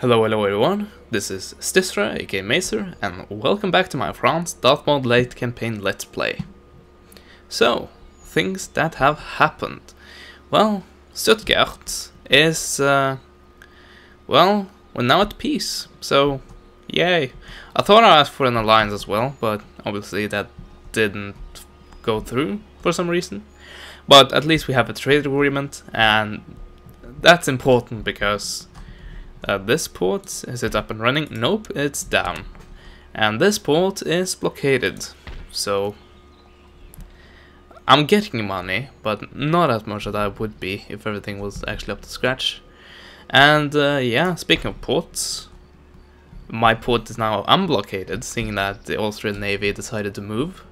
Hello, hello everyone, this is Stifsre, aka Mazzor, and welcome back to my France Darthmod Late Campaign Let's Play. So, things that have happened. Well, Stuttgart is, uh, well, we're now at peace, so, yay. I thought I asked for an alliance as well, but obviously that didn't go through for some reason. But at least we have a trade agreement, and that's important because uh, this port, is it up and running? Nope, it's down. And this port is blockaded. So I'm getting money, but not as much as I would be if everything was actually up to scratch. And uh, yeah, speaking of ports, my port is now unblockaded, seeing that the Austrian Navy decided to move.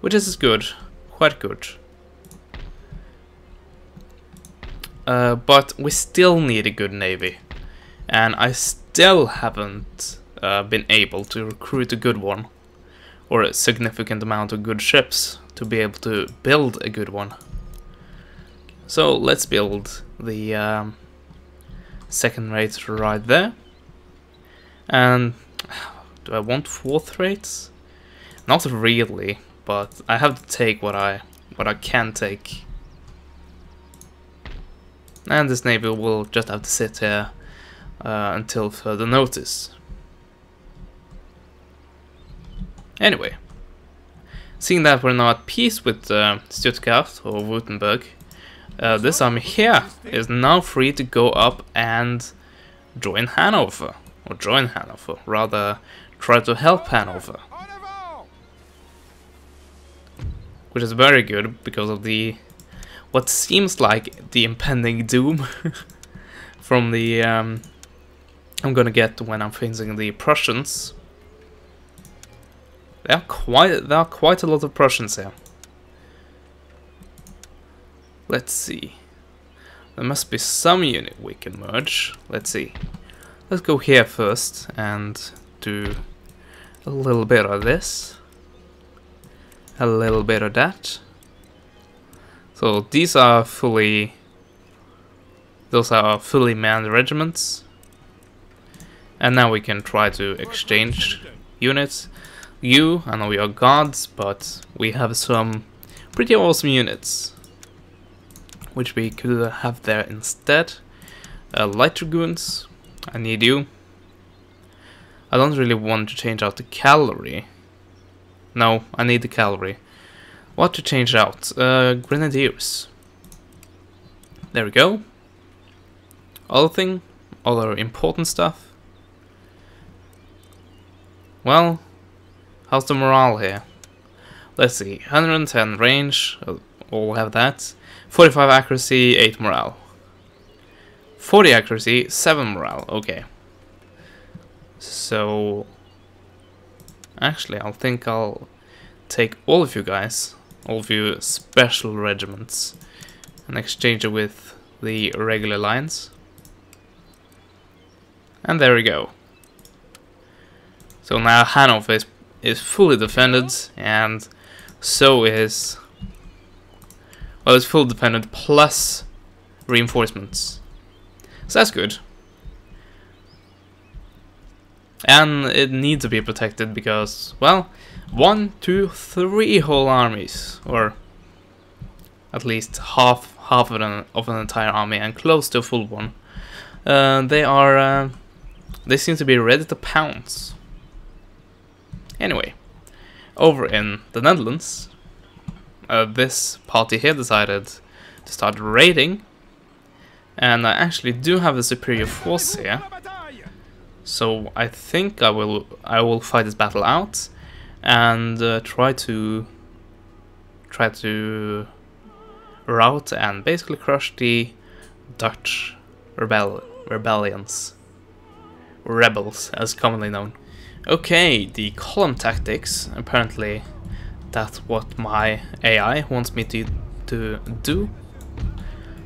Which is good, quite good. Uh, but we still need a good navy and I still haven't uh, been able to recruit a good one or a significant amount of good ships to be able to build a good one. So let's build the um, second rate right there. And do I want fourth rates? Not really, but I have to take what I what I can take. And this navy will just have to sit here uh, until further notice. Anyway, seeing that we're now at peace with uh, Stuttgart or Württemberg, uh, this army here is now free to go up and join Hanover, or join Hanover, rather try to help Hanover. Which is very good because of the what seems like the impending doom from the um, I'm gonna get when I'm facing the Prussians. There are quite there are quite a lot of Prussians here. Let's see. There must be some unit we can merge. Let's see. Let's go here first and do a little bit of this. A little bit of that. So these are fully those are fully manned regiments. And now we can try to exchange units. You, I know you're gods, but we have some pretty awesome units. Which we could have there instead. Uh, light Dragoons, I need you. I don't really want to change out the cavalry. No, I need the cavalry. What to change out? Uh, Grenadiers. There we go. Other thing, other important stuff. Well, how's the morale here? Let's see, 110 range, uh, we'll have that. 45 accuracy, 8 morale. 40 accuracy, 7 morale, okay. So, actually, I'll think I'll take all of you guys, all of you special regiments, and exchange it with the regular lines. And there we go. So now Hanover is, is fully defended, and so is... Well, it's fully defended plus reinforcements. So that's good. And it needs to be protected because, well, one, two, three whole armies, or at least half half of an, of an entire army and close to a full one. Uh, they are, uh, they seem to be ready to pounce. Anyway, over in the Netherlands, uh, this party here decided to start raiding, and I actually do have a superior force here. So I think I will I will fight this battle out and uh, try to try to rout and basically crush the Dutch rebel rebellions rebels as commonly known. Okay, the column tactics, apparently that's what my AI wants me to, to do.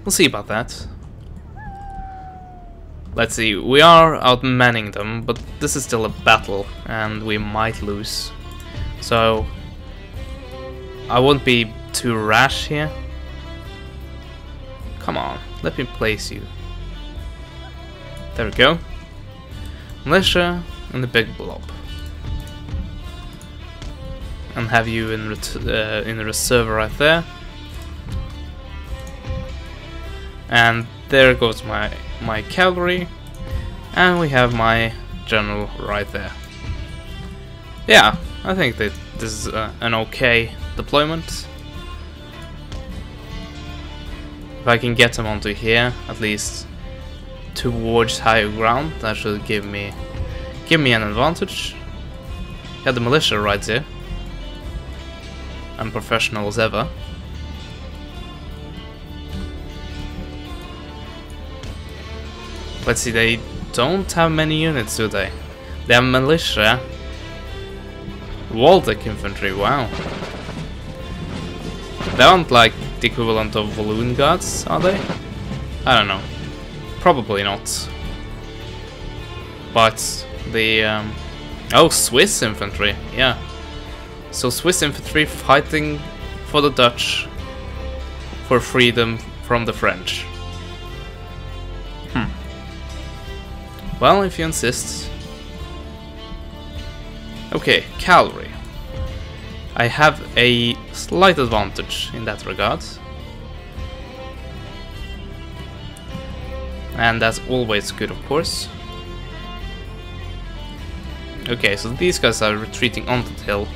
We'll see about that. Let's see, we are outmanning them, but this is still a battle, and we might lose. So, I won't be too rash here. Come on, let me place you. There we go. militia and the big blob. And have you in, uh, in the reserve right there. And there goes my, my cavalry. And we have my general right there. Yeah, I think that this is uh, an okay deployment. If I can get them onto here, at least towards higher ground, that should give me give me an advantage. Got the militia right there. I'm professional as ever. Let's see, they don't have many units, do they? They have militia. Waldeck infantry, wow. They aren't like the equivalent of Walloon Guards, are they? I don't know. Probably not. But the... Um, oh, Swiss infantry, yeah. So Swiss infantry fighting for the Dutch for freedom from the French. Hmm. Well, if you insist. Okay, cavalry. I have a slight advantage in that regard. And that's always good, of course. Okay, so these guys are retreating onto the hill.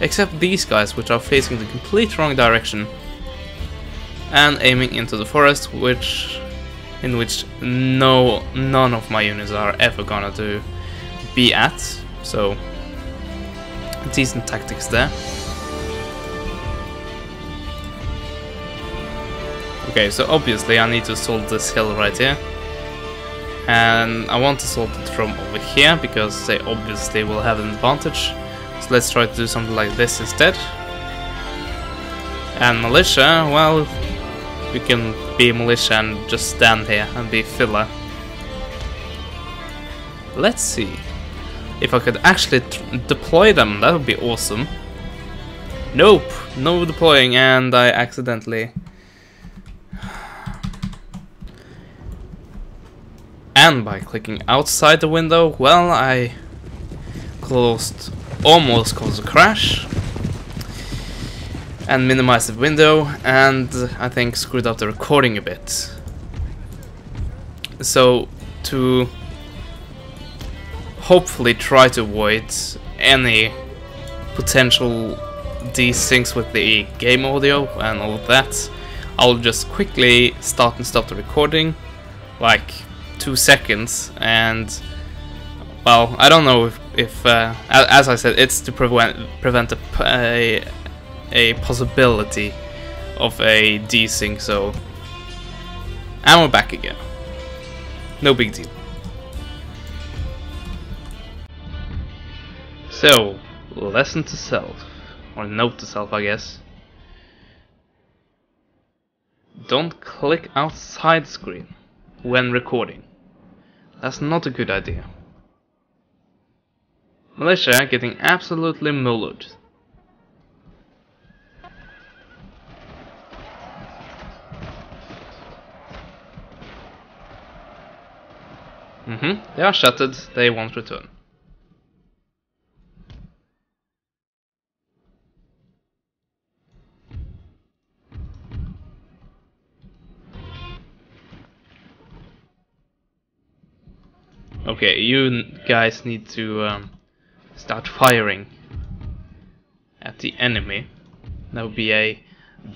Except these guys, which are facing the complete wrong direction. And aiming into the forest, which in which no none of my units are ever gonna do be at. So decent tactics there. Okay, so obviously I need to assault this hill right here. And I want to assault it from over here, because they obviously will have an advantage. So let's try to do something like this instead. And militia, well, we can be militia and just stand here and be filler. Let's see. If I could actually deploy them, that would be awesome. Nope, no deploying and I accidentally And by clicking outside the window, well, I closed, almost caused a crash. And minimized the window, and I think screwed up the recording a bit. So, to hopefully try to avoid any potential desyncs with the game audio and all that, I'll just quickly start and stop the recording, like two seconds, and well, I don't know if, if uh, as I said, it's to prevent prevent a, a, a possibility of a desync. So, and we're back again. No big deal. So, lesson to self, or note to self, I guess. Don't click outside screen when recording. That's not a good idea. Militia getting absolutely mullered. Mm-hmm, they are shuttered, they won't return. Okay, you guys need to um, start firing at the enemy. That would be a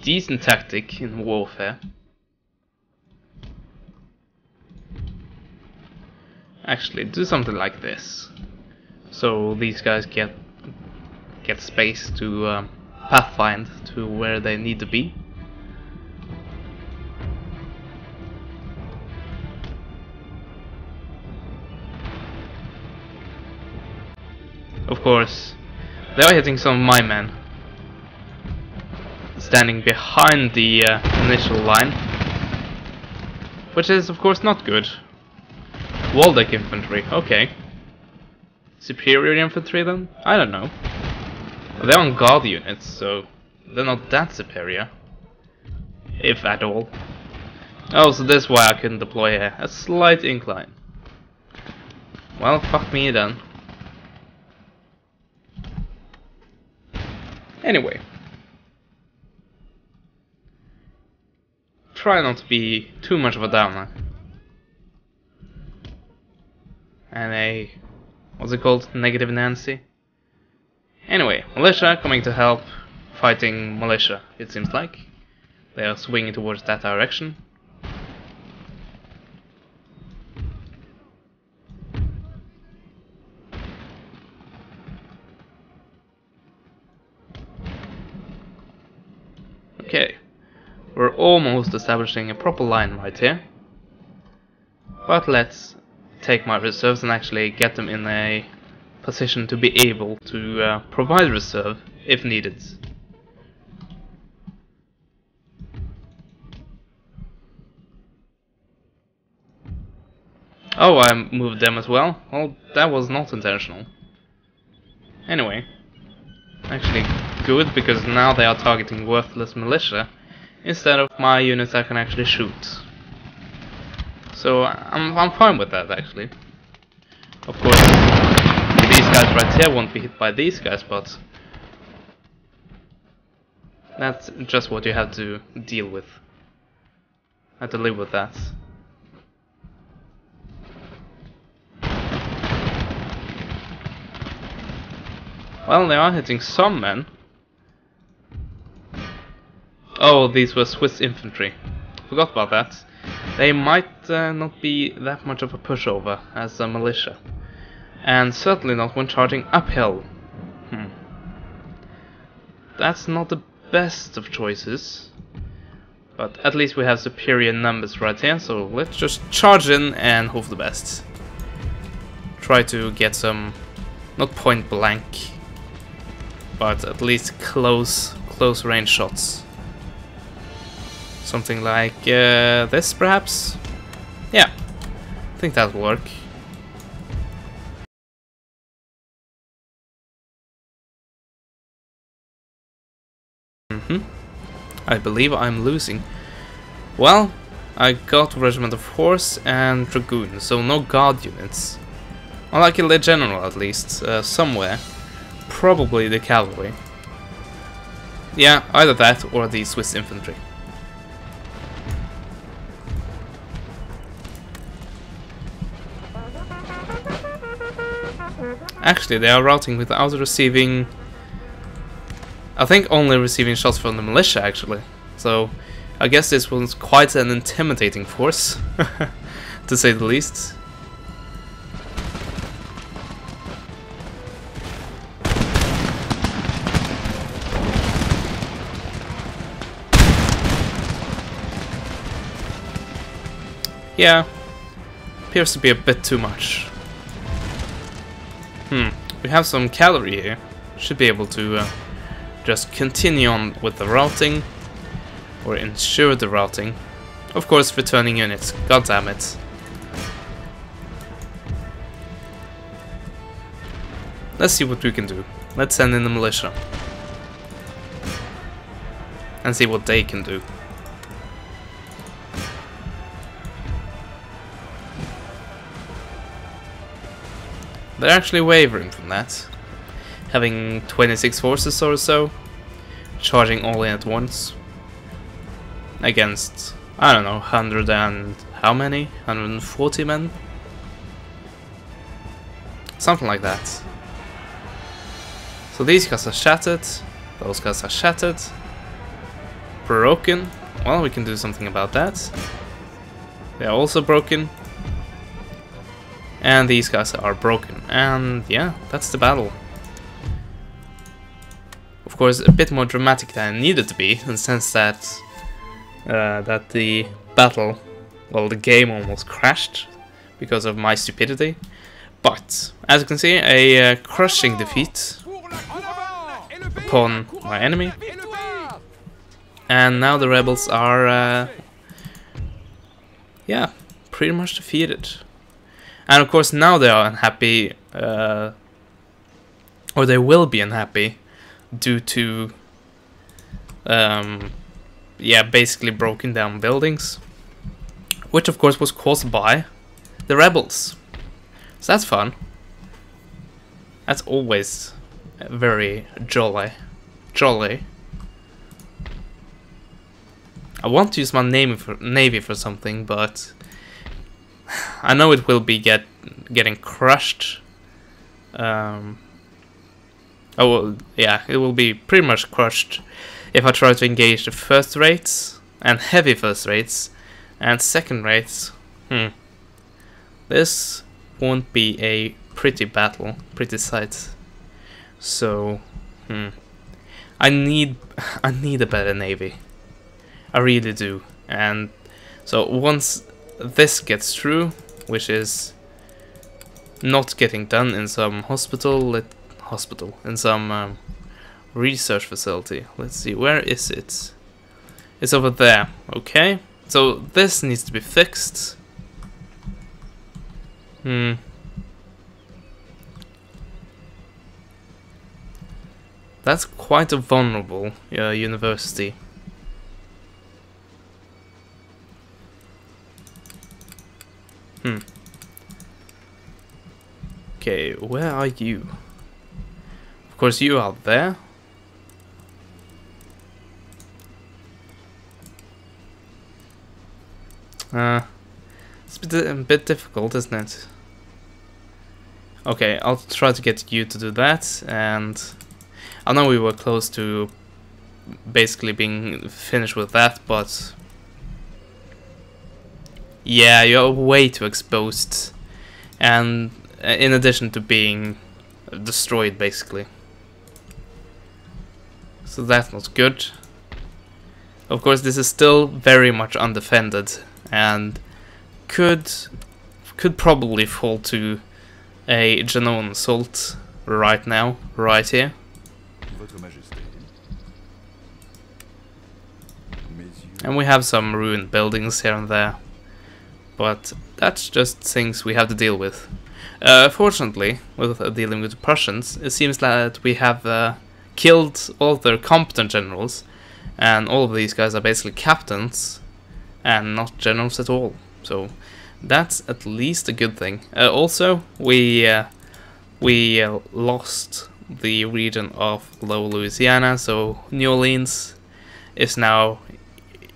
decent tactic in warfare. Actually, do something like this. So these guys get get space to um, pathfind to where they need to be. Course, they are hitting some of my men. Standing behind the uh, initial line. Which is, of course, not good. Waldeck infantry, okay. Superior infantry then? I don't know. They're on guard units, so they're not that superior. If at all. Oh, so that's why I couldn't deploy here. A slight incline. Well, fuck me then. Anyway. Try not to be too much of a downer. And a... what's it called? Negative Nancy? Anyway, militia coming to help fighting militia, it seems like. They are swinging towards that direction. Okay, we're almost establishing a proper line right here. But let's take my reserves and actually get them in a position to be able to uh, provide reserve if needed. Oh, I moved them as well? Well, that was not intentional. Anyway, actually good because now they are targeting worthless militia instead of my units I can actually shoot. So I'm, I'm fine with that actually. Of course, these guys right here won't be hit by these guys, but that's just what you have to deal with. I have to live with that. Well, they are hitting some men. Oh, these were Swiss infantry. Forgot about that. They might uh, not be that much of a pushover as a militia. And certainly not when charging uphill. Hmm. That's not the best of choices. But at least we have superior numbers right here, so let's just charge in and hope for the best. Try to get some, not point blank, but at least close, close range shots. Something like uh, this, perhaps? Yeah, I think that'll work. Mm hmm I believe I'm losing. Well, I got Regiment of Horse and Dragoon, so no guard units. Killed a general at least, uh, somewhere probably the cavalry. Yeah, either that or the Swiss infantry. Actually, they are routing without receiving... I think only receiving shots from the militia, actually. So, I guess this was quite an intimidating force, to say the least. Yeah, appears to be a bit too much. Hmm, we have some cavalry here. Should be able to uh, just continue on with the routing, or ensure the routing. Of course, returning units, god damn it. Let's see what we can do. Let's send in the militia. And see what they can do. They're actually wavering from that. Having 26 forces or so, charging all in at once. Against, I don't know, 100 and how many? 140 men? Something like that. So these guys are shattered, those guys are shattered, broken. Well, we can do something about that. They are also broken. And these guys are broken. And yeah, that's the battle. Of course, a bit more dramatic than it needed to be, in the sense that uh, that the battle, well, the game almost crashed because of my stupidity. But, as you can see, a uh, crushing defeat upon my enemy. And now the rebels are, uh, yeah, pretty much defeated. And of course now they are unhappy, uh, or they will be unhappy, due to, um, yeah, basically broken down buildings. Which of course was caused by the rebels. So that's fun. That's always very jolly. Jolly. I want to use my navy for, navy for something, but I know it will be get getting crushed. Um, oh, well, yeah, it will be pretty much crushed if I try to engage the first rates and heavy first rates and second rates. Hmm. This won't be a pretty battle, pretty sight. So, hmm. I need I need a better navy. I really do. And so once this gets through, which is not getting done in some hospital, hospital, in some um, research facility. Let's see, where is it? It's over there, okay. So this needs to be fixed. Hmm. That's quite a vulnerable uh, university. Hmm. Okay, where are you? Of course you are there. Uh, it's a bit, a bit difficult, isn't it? Okay, I'll try to get you to do that, and I know we were close to basically being finished with that, but yeah, you're way too exposed, and uh, in addition to being destroyed, basically. So that's not good. Of course, this is still very much undefended, and could could probably fall to a Genoan assault right now, right here. And we have some ruined buildings here and there. But that's just things we have to deal with. Uh, fortunately, with dealing with the Prussians, it seems that we have uh, killed all their competent generals, and all of these guys are basically captains, and not generals at all. So that's at least a good thing. Uh, also, we uh, we uh, lost the region of Lower Louisiana, so New Orleans is now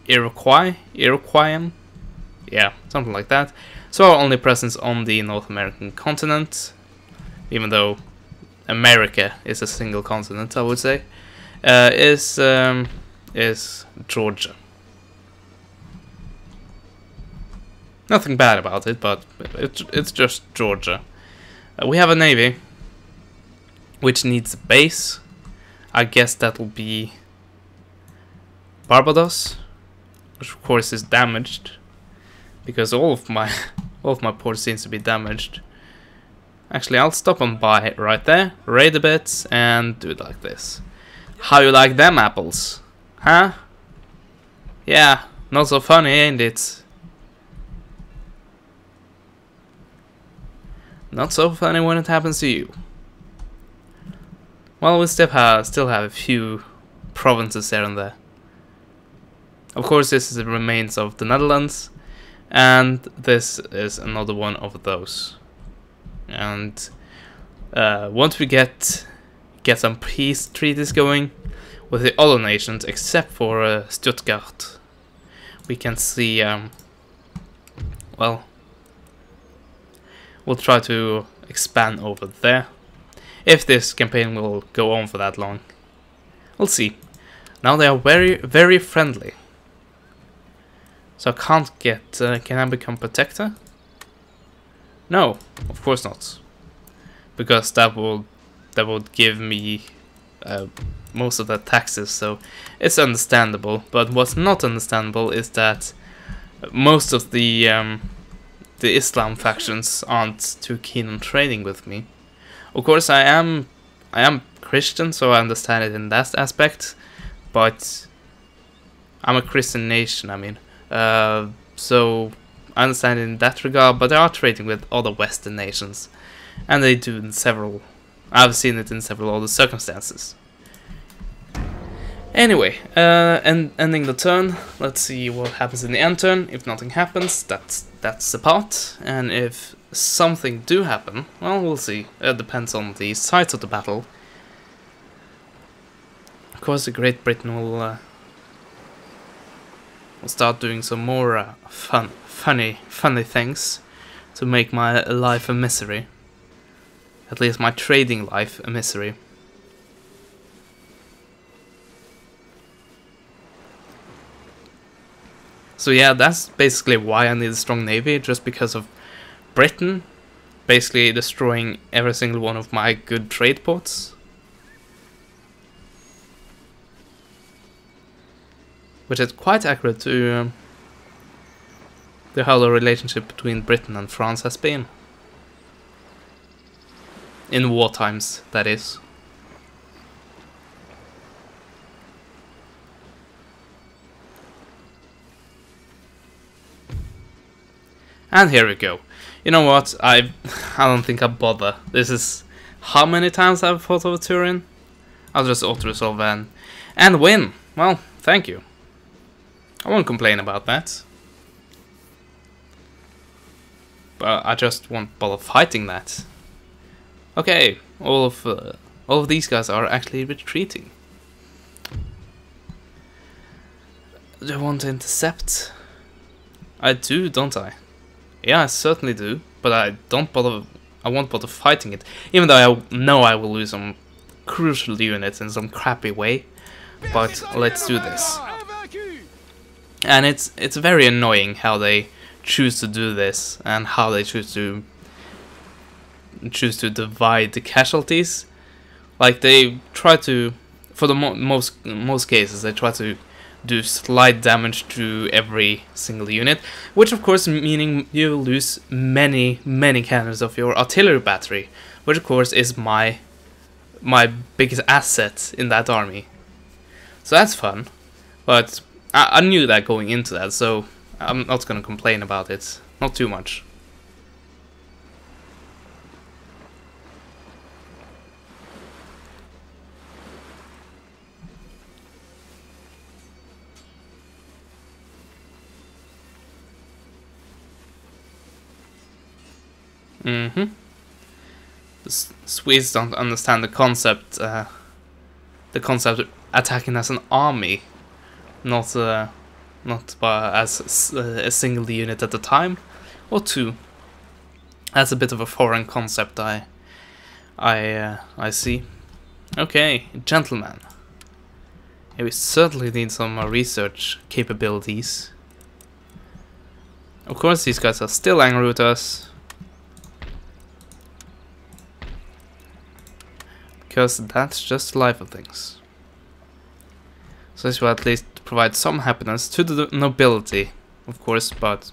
Iroquois, Iroquoian, yeah, something like that. So our only presence on the North American continent, even though America is a single continent, I would say, uh, is um, is Georgia. Nothing bad about it, but it's, it's just Georgia. Uh, we have a navy, which needs a base. I guess that will be Barbados, which of course is damaged, because all of my all of my ports seems to be damaged. Actually, I'll stop and buy right there, raid a bit, and do it like this. How you like them apples? Huh? Yeah, not so funny, ain't it? Not so funny when it happens to you. Well, we still have, still have a few provinces here and there. Of course, this is the remains of the Netherlands, and this is another one of those. And uh, once we get get some peace treaties going with the other nations, except for uh, Stuttgart, we can see, um, well, we'll try to expand over there. If this campaign will go on for that long. We'll see. Now they are very, very friendly. So I can't get... Uh, can I become protector? No, of course not. Because that will that would give me uh, most of the taxes, so it's understandable. But what's not understandable is that most of the um, the Islam factions aren't too keen on trading with me. Of course, I am I am Christian, so I understand it in that aspect. But I'm a Christian nation. I mean, uh, so I understand in that regard. But they are trading with other Western nations, and they do in several. I've seen it in several other circumstances. Anyway, uh, and ending the turn, let's see what happens in the end turn. If nothing happens, that's that's the part, and if something do happen, well, we'll see. It depends on the sides of the battle. Of course, the Great Britain will, uh, will start doing some more uh, fun, funny, funny things to make my life a misery. At least my trading life a misery. So yeah, that's basically why I need a strong navy, just because of Britain basically destroying every single one of my good trade ports. Which is quite accurate to um, the the relationship between Britain and France has been. In war times, that is. And here we go. You know what? I I don't think I bother. This is how many times I've fought over Turin? I'll just auto-resolve and, and win. Well, thank you. I won't complain about that. But I just won't bother fighting that. Okay, all of uh, all of these guys are actually retreating. Do I want to intercept? I do, don't I? Yeah, I certainly do, but I don't bother. I won't bother fighting it, even though I know I will lose some crucial units in some crappy way. But let's do this. And it's it's very annoying how they choose to do this and how they choose to choose to divide the casualties. Like they try to, for the mo most most cases, they try to do slight damage to every single unit, which of course meaning you lose many, many cannons of your artillery battery, which of course is my my biggest asset in that army. So that's fun, but I, I knew that going into that, so I'm not gonna complain about it, not too much. Mm-hmm. The Swedes don't understand the concept, uh, the concept of attacking as an army, not uh, not by, as a single unit at a time, or two. That's a bit of a foreign concept. I, I, uh, I see. Okay, gentlemen. Yeah, we certainly need some uh, research capabilities. Of course, these guys are still angry with us. because that's just life of things. So this will at least provide some happiness to the nobility, of course, but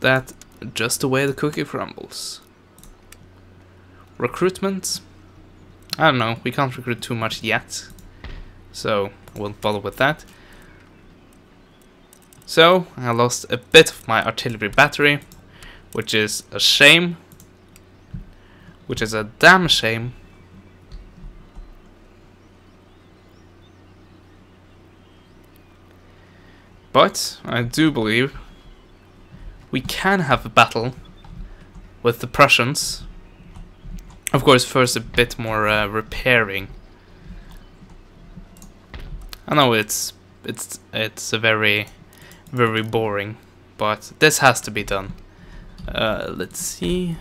that just the way the cookie crumbles. Recruitment? I don't know, we can't recruit too much yet, so we'll follow with that. So, I lost a bit of my artillery battery, which is a shame, which is a damn shame. But I do believe we can have a battle with the Prussians. Of course, first a bit more uh, repairing. I know it's it's it's a very very boring, but this has to be done. Uh, let's see.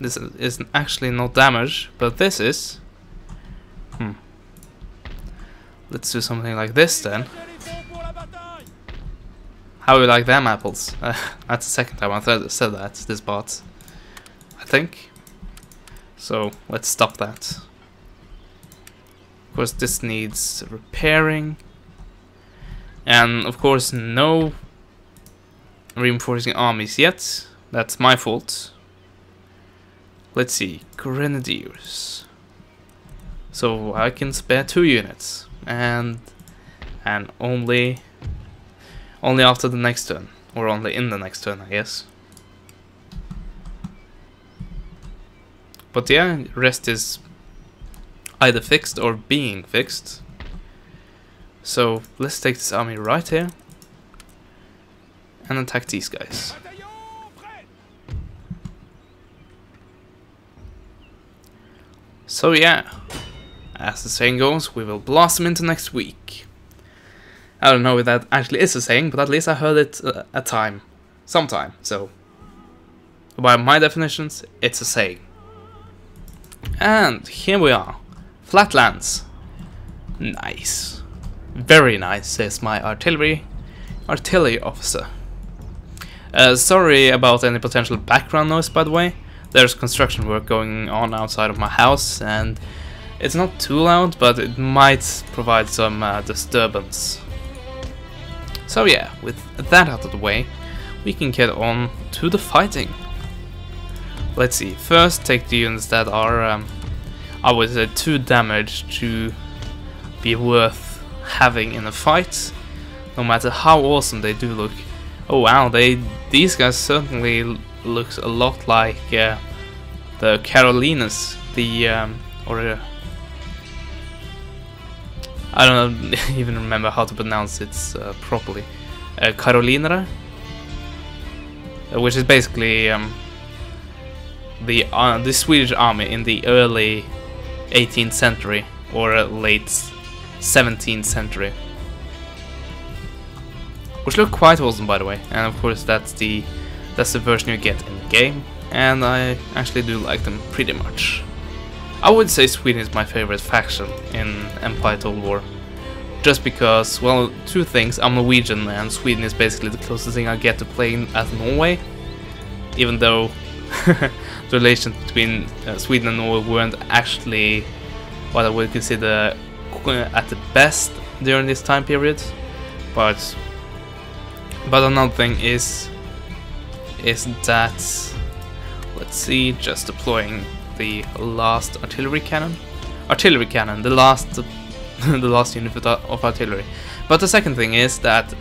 This is actually no damage, but this is. Hmm. Let's do something like this then. How we like them apples? Uh, that's the second time I've said that, this bot. I think. So, let's stop that. Of course, this needs repairing. And, of course, no reinforcing armies yet. That's my fault. Let's see, Grenadiers. So I can spare two units, and and only only after the next turn or only in the next turn I guess. But yeah rest is either fixed or being fixed. So let's take this army right here and attack these guys. So yeah as the saying goes we will blossom into next week. I don't know if that actually is a saying, but at least I heard it uh, a time, sometime. So, by my definitions, it's a saying. And here we are, flatlands. Nice, very nice, says my artillery artillery officer. Uh, sorry about any potential background noise, by the way. There's construction work going on outside of my house, and it's not too loud, but it might provide some uh, disturbance. So yeah, with that out of the way, we can get on to the fighting. Let's see, first take the units that are, um, I would say, too damaged to be worth having in a fight, no matter how awesome they do look. Oh wow, they these guys certainly looks a lot like uh, the Carolinas, the um, or uh, I don't even remember how to pronounce it uh, properly. Uh, Carolinera, uh, which is basically um, the uh, the Swedish army in the early 18th century or uh, late 17th century, which look quite awesome by the way. And of course, that's the that's the version you get in the game, and I actually do like them pretty much. I would say Sweden is my favorite faction in Empire Total War. Just because, well, two things, I'm Norwegian and Sweden is basically the closest thing I get to playing as Norway. Even though the relations between uh, Sweden and Norway weren't actually what I would consider at the best during this time period. But but another thing is is that let's see just deploying the last artillery cannon. Artillery cannon the last the last unit of artillery. But the second thing is that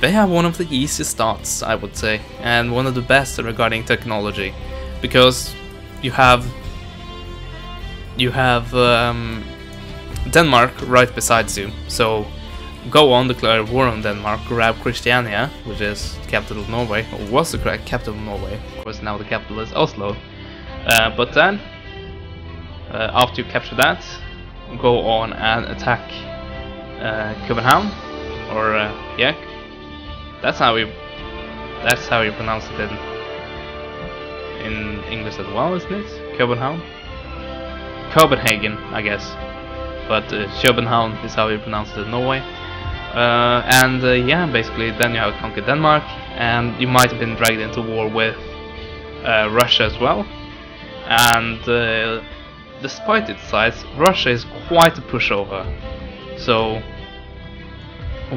they have one of the easiest starts I would say and one of the best regarding technology. Because you have you have um, Denmark right beside you. So go on, declare war on Denmark, grab Christiania, which is capital of Norway, or was the capital of Norway, of course now the capital is Oslo. Uh, but then, uh, after you capture that, go on and attack uh, Copenhagen, or uh, yeah, that's how you that's how you pronounce it in in English as well, isn't it? Copenhagen, Copenhagen, I guess, but uh, Copenhagen is how you pronounce it in Norway. Uh, and uh, yeah, basically then you have conquered Denmark, and you might have been dragged into war with uh, Russia as well. And uh, despite its size, Russia is quite a pushover. So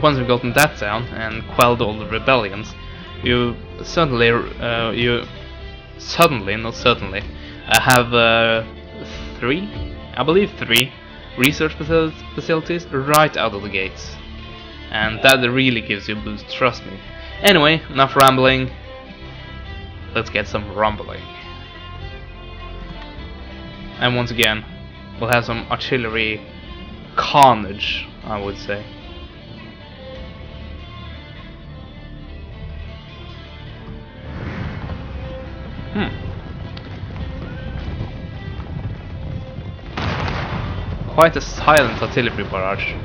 once you've gotten that down and quelled all the rebellions, you certainly, uh, you suddenly, not certainly, uh, have three, I believe three, research facilities right out of the gates and that really gives you a boost, trust me. Anyway, enough rambling, let's get some rumbling. And once again, we'll have some artillery carnage, I would say. Hmm. Quite a silent artillery barrage.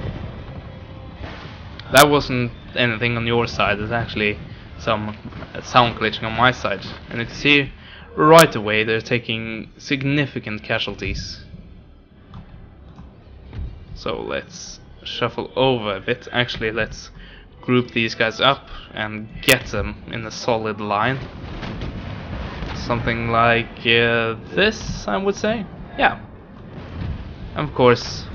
That wasn't anything on your side, it's actually some sound glitching on my side. And you can see right away they're taking significant casualties. So let's shuffle over a bit. Actually, let's group these guys up and get them in a solid line. Something like uh, this, I would say. Yeah. of course,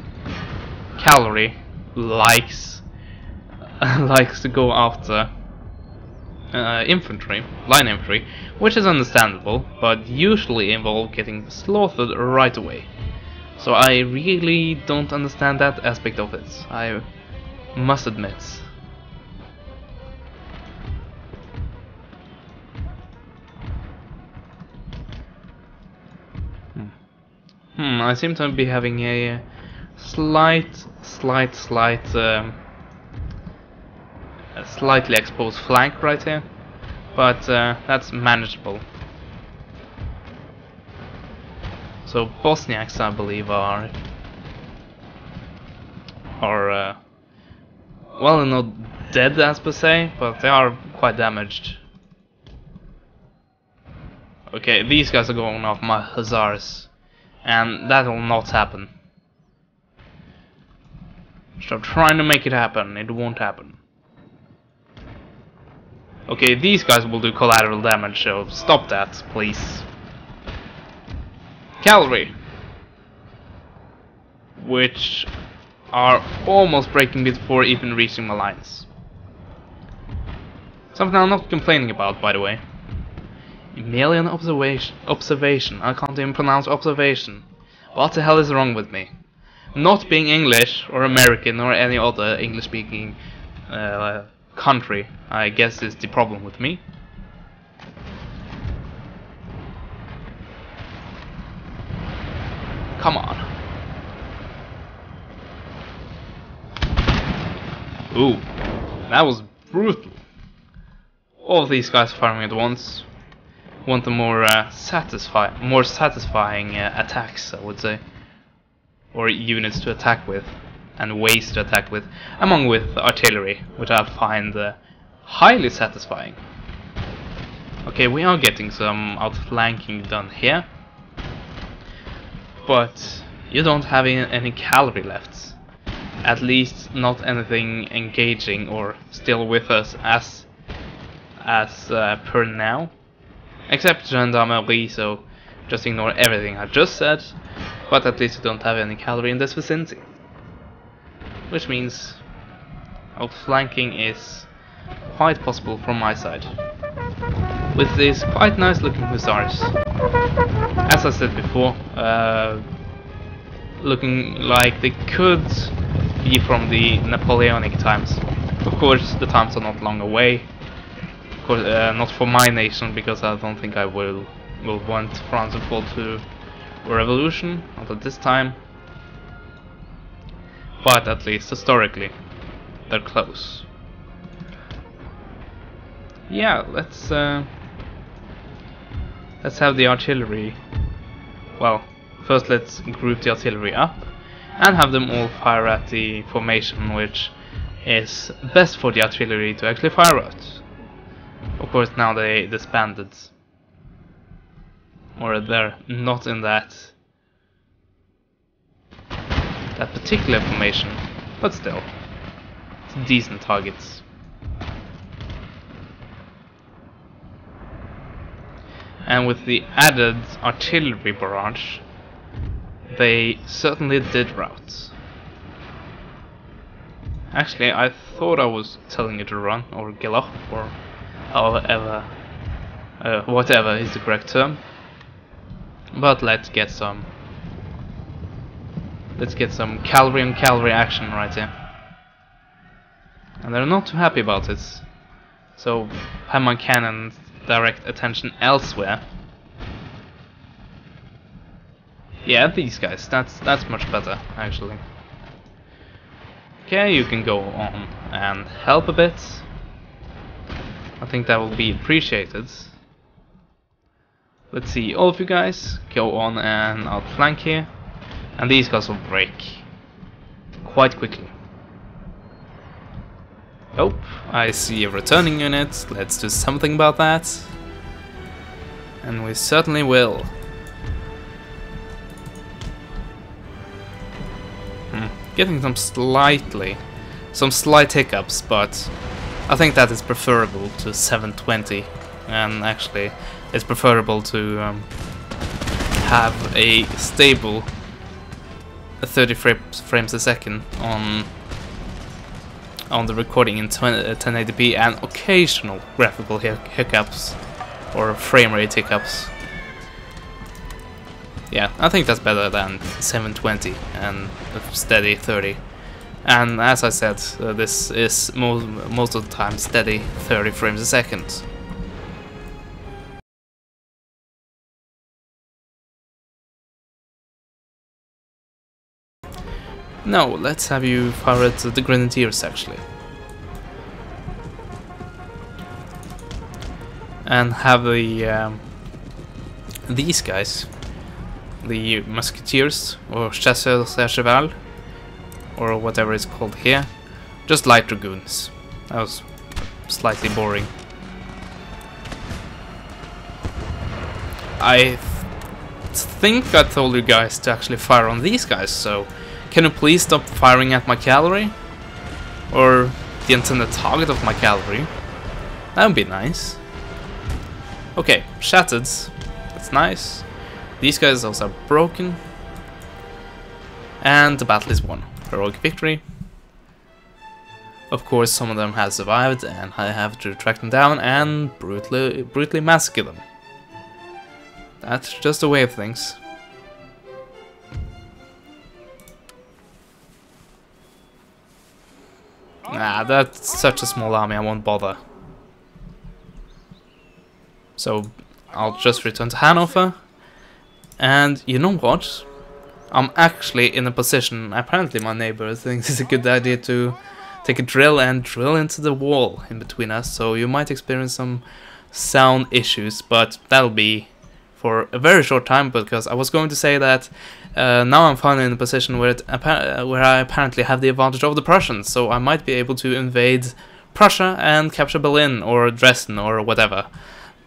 Cavalry likes likes to go after uh, infantry, line infantry, which is understandable, but usually involve getting slaughtered right away. So I really don't understand that aspect of it, I must admit. Hmm, hmm I seem to be having a slight, slight, slight um, a slightly exposed flank right here, but uh, that's manageable. So Bosniaks, I believe, are are uh, well, not dead as per se, but they are quite damaged. Okay, these guys are going off my hussars, and that will not happen. Stop trying to make it happen, it won't happen. Okay, these guys will do collateral damage, so stop that, please. Cavalry! Which are almost breaking before even reaching my lines. Something I'm not complaining about, by the way. Emilian observation. Observation. I can't even pronounce observation. What the hell is wrong with me? Not being English or American or any other English-speaking uh, country, I guess is the problem with me. Come on. Ooh, that was brutal. All these guys firing at once. Want the more uh, satisfying, more satisfying uh, attacks, I would say, or units to attack with, and ways to attack with, among with artillery, which I find uh, highly satisfying. Okay, we are getting some outflanking done here, but you don't have any cavalry left. At least not anything engaging or still with us as as uh, per now. Except gendarmerie, so just ignore everything I just said. But at least you don't have any cavalry in this vicinity. Which means outflanking is quite possible from my side. With these quite nice looking hussars. As I said before, uh, looking like they could be from the Napoleonic times. Of course, the times are not long away. Of course, uh, not for my nation, because I don't think I will will want France to fall to a revolution, not at this time. But at least historically, they're close. Yeah, let's uh, let's have the artillery. Well, first let's group the artillery up and have them all fire at the formation which is best for the artillery to actually fire at. Of course now they disbanded. Or they're not in that that particular formation, but still. It's decent targets. And with the added artillery barrage, they certainly did rout. Actually, I thought I was telling it to run, or gallop, or however, uh, whatever is the correct term. But let's get some, let's get some cavalry on cavalry action right here. And they're not too happy about it. So have my cannons direct attention elsewhere. Yeah, these guys. That's that's much better, actually. Okay, you can go on and help a bit. I think that will be appreciated. Let's see, all of you guys go on and outflank here. And these guys will break quite quickly. Oh, I see a returning unit. Let's do something about that. And we certainly will. Hmm. Getting some slightly, some slight hiccups, but I think that is preferable to 720. And actually, it's preferable to um, have a stable 30 frames, a second on on the recording in 1080p uh, and occasional graphical hiccups or frame rate hiccups. Yeah, I think that's better than 720 and steady 30. And as I said, uh, this is mo most of the time steady 30 frames a second. No, let's have you fire at the Grenadiers actually. And have the um, these guys the musketeers, or chasseurs à cheval, or whatever it's called here. Just light dragoons. That was slightly boring. I th think I told you guys to actually fire on these guys, so can you please stop firing at my cavalry? Or the intended target of my cavalry? That would be nice. Okay, shattered. That's nice. These guys also are broken. And the battle is won. Heroic victory. Of course, some of them have survived, and I have to track them down and brutally, brutally massacre them. That's just the way of things. Nah, that's such a small army, I won't bother. So, I'll just return to Hanover. And you know what? I'm actually in a position, apparently my neighbor thinks it's a good idea to take a drill and drill into the wall in between us, so you might experience some sound issues, but that'll be for a very short time because I was going to say that uh, now I'm finally in a position where it where I apparently have the advantage of the Prussians, so I might be able to invade Prussia and capture Berlin or Dresden or whatever.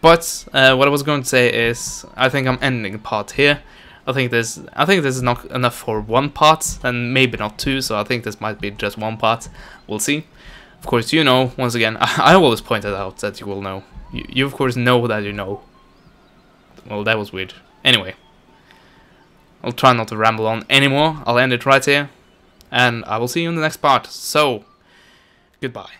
But uh, what I was going to say is I think I'm ending part here. I think this I think this is not enough for one part and maybe not two, so I think this might be just one part. We'll see. Of course, you know, once again, I, I always pointed out that you will know. You, you of course know that you know. Well, that was weird. Anyway. I'll try not to ramble on anymore. I'll end it right here. And I will see you in the next part. So, goodbye.